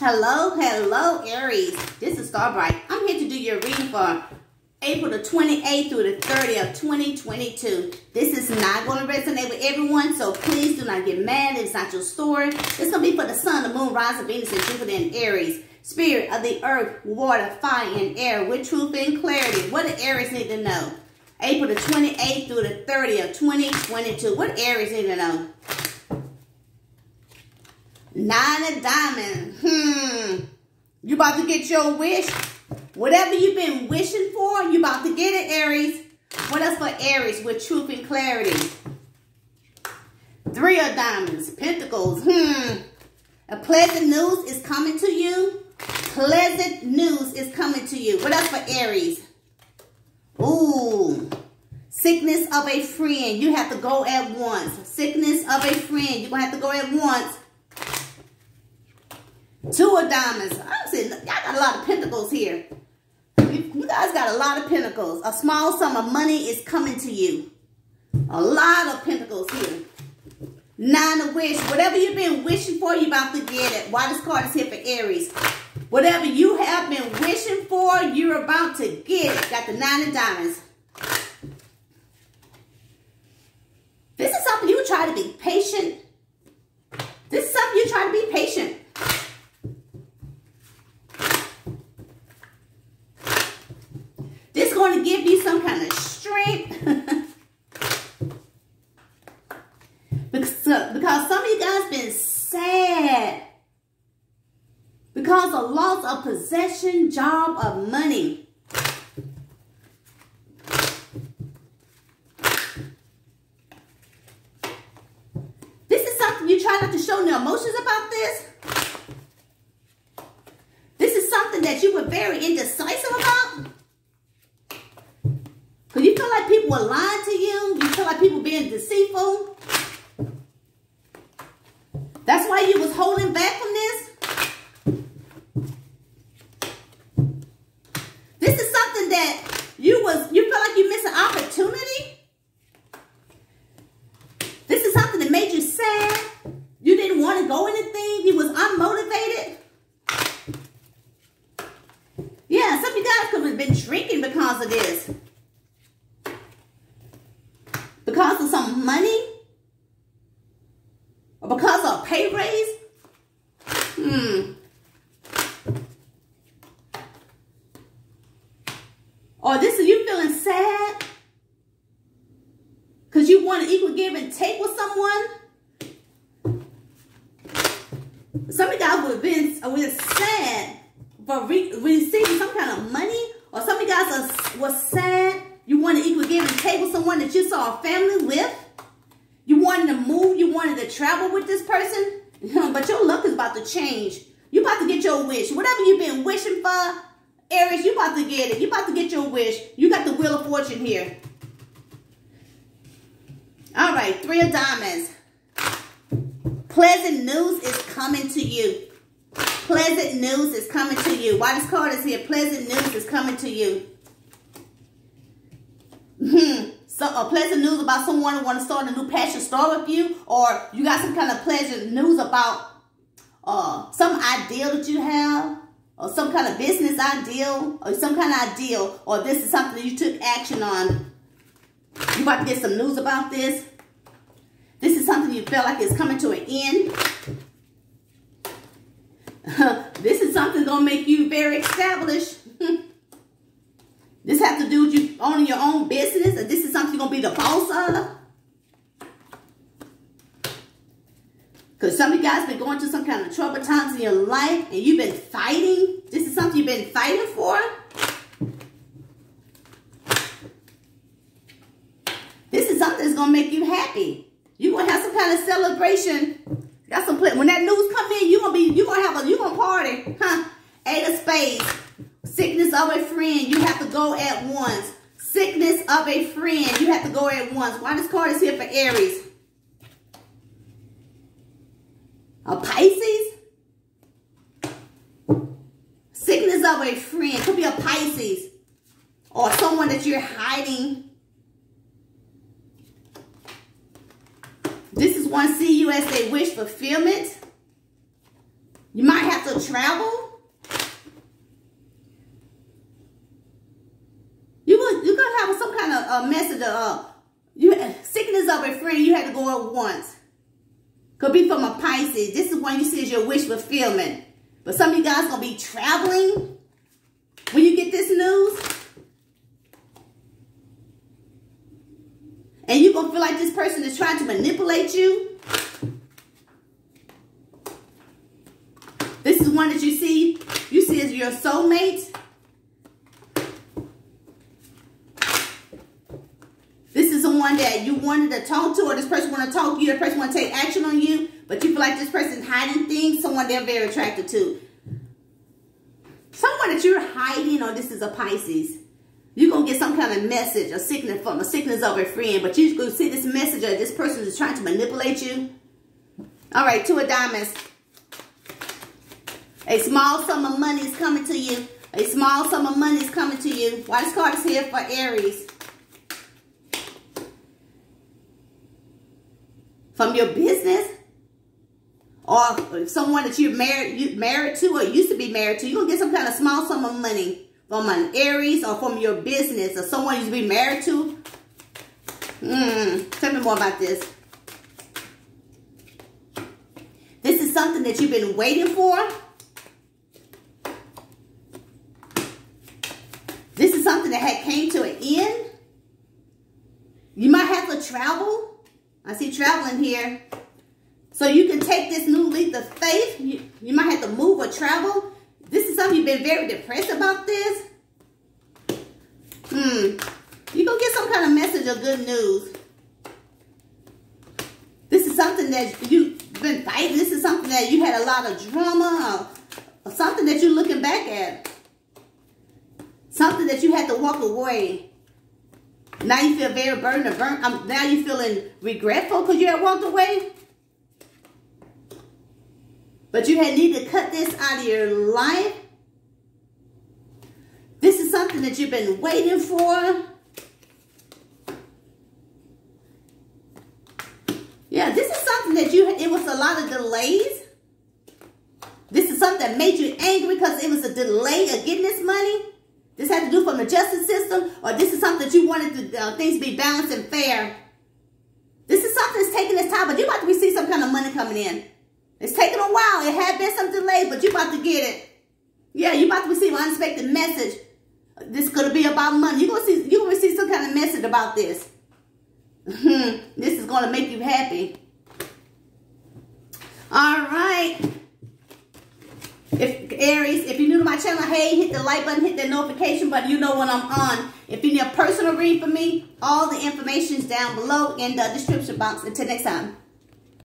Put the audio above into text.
Hello, hello, Aries. This is Starbright. I'm here to do your reading for April the 28th through the 30th of 2022. This is not going to resonate with everyone, so please do not get mad. It's not your story. It's going to be for the sun, the moon, rise of Venus, and Jupiter and Aries. Spirit of the earth, water, fire, and air with truth and clarity. What do Aries need to know? April the 28th through the 30th of 2022. What Aries need to know? Nine of diamonds. Hmm. You about to get your wish? Whatever you've been wishing for, you about to get it, Aries. What else for Aries with truth and clarity? Three of diamonds. Pentacles. Hmm. A pleasant news is coming to you. Pleasant news is coming to you. What else for Aries? Ooh. Sickness of a friend. You have to go at once. Sickness of a friend. You're going to have to go at once. Two of diamonds. I'm saying, y'all got a lot of pentacles here. You guys got a lot of pentacles. A small sum of money is coming to you. A lot of pentacles here. Nine of wish. Whatever you've been wishing for, you're about to get it. Why this card is here for Aries. Whatever you have been wishing for, you're about to get it. Got the nine of diamonds. This is something you try to be patient. This is something you try to be patient. To give you some kind of strength. because, because some of you guys been sad. Because of loss of possession, job, of money. This is something you try not to show no emotions about this. This is something that you were very indecisive about. Because you feel like people lying to you. You feel like people being deceitful. That's why you was holding back from this. This is something that you was, you felt like you missed an opportunity. This is something that made you sad. You didn't want to go anything. You was unmotivated. Yeah, some of you guys could have been drinking because of this. Because of some money? Or because of a pay raise? Hmm. Or this is you feeling sad? Because you want to equal give and take with someone? Some of y'all would have been, uh, would sad for re receiving some kind of money. Or some of you guys are, was sad you wanted to equal give and take someone that you saw a family with. You wanted to move. You wanted to travel with this person. but your luck is about to change. You about to get your wish. Whatever you've been wishing for, Aries, you about to get it. You about to get your wish. You got the Wheel of Fortune here. All right, Three of Diamonds. Pleasant news is coming to you. Pleasant news is coming to you. Why this card is here? Pleasant news is coming to you. Hmm. So a pleasant news about someone who want to start a new passion start with you, or you got some kind of pleasant news about uh, some ideal that you have, or some kind of business ideal, or some kind of ideal, or this is something you took action on. You about to get some news about this. This is something you feel like is coming to an end. this is something going to make you very established. This has to do with you your own business, and this is something you're going to be the boss of. Because some of you guys been going through some kind of trouble times in your life, and you've been fighting. This is something you've been fighting for. This is something that's going to make you happy. You're going to have some kind of celebration. Got some when that news come in, you're going to be, you're going to have a, you're going to party. Huh? Eight of spades. Sickness of a friend, you have to go at once. Sickness of a friend, you have to go at once. Why this card is here for Aries? A Pisces? Sickness of a friend. Could be a Pisces. Or someone that you're hiding. This is one they wish fulfillment. You might have to travel. You will, you're going to of uh, message of uh, you, sickness of a friend you had to go up once. Could be from a Pisces. This is when you see as your wish fulfillment. But some of you guys to be traveling when you get this news. And you're to feel like this person is trying to manipulate you. This is one that you see, you see as your soulmate. This is someone that you wanted to talk to or this person want to talk to you, the person want to take action on you, but you feel like this person hiding things, someone they're very attracted to. Someone that you're hiding or this is a Pisces. You're going to get some kind of message, a sickness from a sickness of a friend, but you're going to see this message of this person is trying to manipulate you. All right, two of diamonds. A small sum of money is coming to you. A small sum of money is coming to you. Why this card is here for Aries? From your business or someone that you're married you married to or used to be married to, you're gonna get some kind of small sum of money from an Aries or from your business or someone you used to be married to. Hmm. Tell me more about this. This is something that you've been waiting for. This is something that had came to an end. You might have to travel. I see traveling here. So you can take this new leap of faith. You, you might have to move or travel. This is something you've been very depressed about this. Hmm. You're going to get some kind of message of good news. This is something that you've been fighting. This is something that you had a lot of drama or, or something that you're looking back at. Something that you had to walk away. Now you feel very burdened or burnt. Um, now you're feeling regretful because you had walked away. But you had need to cut this out of your life. This is something that you've been waiting for. Yeah, this is something that you, it was a lot of delays. This is something that made you angry because it was a delay of getting this money. This had to do from the justice system, or this is something that you wanted to, uh, things be balanced and fair. This is something that's taking its time, but you're about to receive some kind of money coming in. It's taking a while. It had been some delays, but you're about to get it. Yeah, you're about to receive an unexpected message. This could be about money. You're gonna see you're gonna receive some kind of message about this. This is gonna make you happy. All right. If Aries, if you're new to my channel, hey, hit the like button, hit the notification button. You know when I'm on. If you need a personal read for me, all the information is down below in the description box. Until next time.